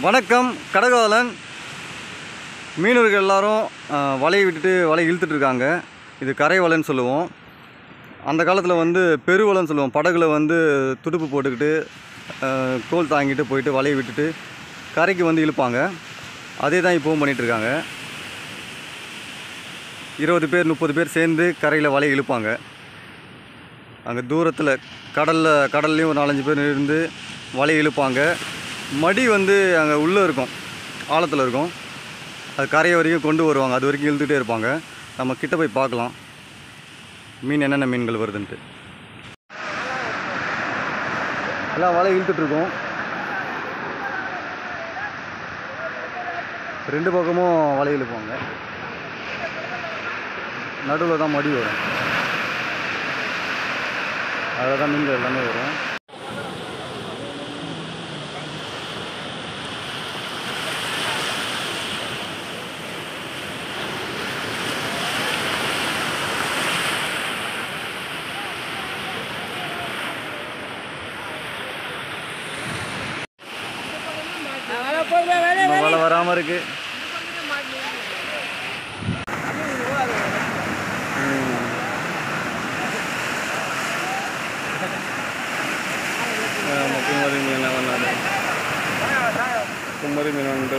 வணக்கம் கடகாலன் மீனவர்கள் எல்லாரும் வலையை விட்டுட்டு வலையை இழுத்துட்ருக்காங்க இது கரை வலைன்னு சொல்லுவோம். அந்த காலத்தில் வந்து பெருவலைன்னு சொல்லுவோம். படகுல வந்து துடுப்பு போட்டுக்கிட்டு கோல் தாங்கிட்டு போயிட்டு வலையை விட்டுட்டு கரைக்கு வந்து இழுப்பாங்க. அதே தான் இப்போவும் பண்ணிகிட்ருக்காங்க இருபது பேர் முப்பது பேர் சேர்ந்து கரையில் வலையை இழுப்பாங்க. அங்கே தூரத்தில் கடலில் கடல்லையும் ஒரு நாலஞ்சு பேர் இருந்து வலையை இழுப்பாங்க. மடி வந்து அங்கே உள்ளே இருக்கும். ஆழத்தில் இருக்கும். அது கரையை வரைக்கும் கொண்டு வருவாங்க. அது வரைக்கும் இழுத்துகிட்டே இருப்பாங்க. நம்ம கிட்ட போய் பார்க்கலாம். மீன் என்னென்ன மீன்கள் வருதுன்ட்டு. எல்லாம் வலை இழுத்துட்ருக்கோம் ரெண்டு பக்கமும் வலை இழுப்பாங்க. நடுவில் தான் மடி வரும். அதில் தான் மீன்கள் எல்லாமே வரும். நம்ம வலை வராமல் இருக்கு ம். ஆமா, குமரி மீன் குமரி மீன் வந்து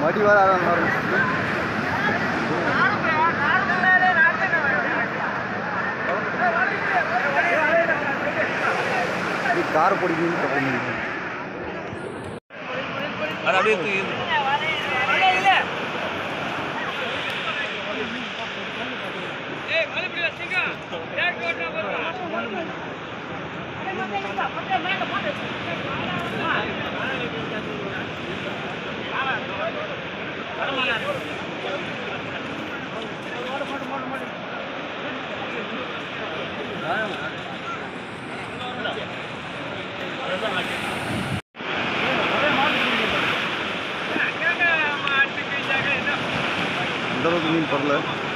மடி வர ஆரம்பிச்சு கார் பிடிக்கும் அது அப்படியே தூக்கி அந்த அளவுக்கு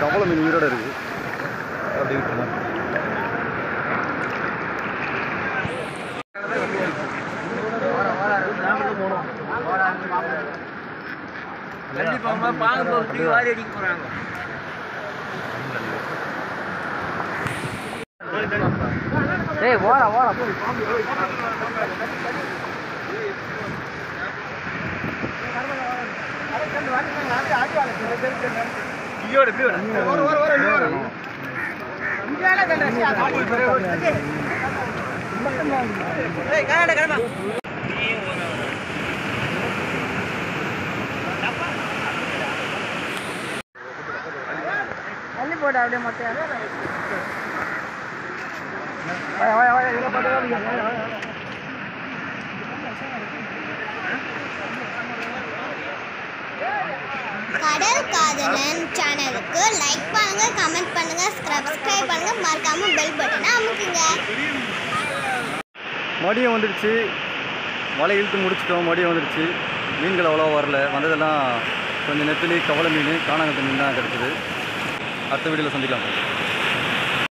கவலை மீன் உயிரோட இருக்கு. அப்படி இருக்கிற மாதிரி கண்டிப்பா பாங்க வாரி அடிக்க ஏய் ஓடா ஓடா தள்ளி போட அப்படியே மொத்தம் கடல் காதல லைக் கமெண்ட் பண்ணுங்கள் சப்ஸ்கிரைப் பண்ணுங்கள் மறக்காமல் பெல் பட்டனை அமுக்குங்க. மடியம் வந்துடுச்சு வலை இழுத்து முடிச்சிட்டோம் மடியம் வந்துடுச்சு மீன்கள் அவ்வளோ வரல. வந்ததெல்லாம் கொஞ்சம் நெத்திலி கவலை மீன் காணாங்கத்து மீன் தான் கிடச்சிது. அடுத்த வீடியோவில் சந்திக்கலாம்.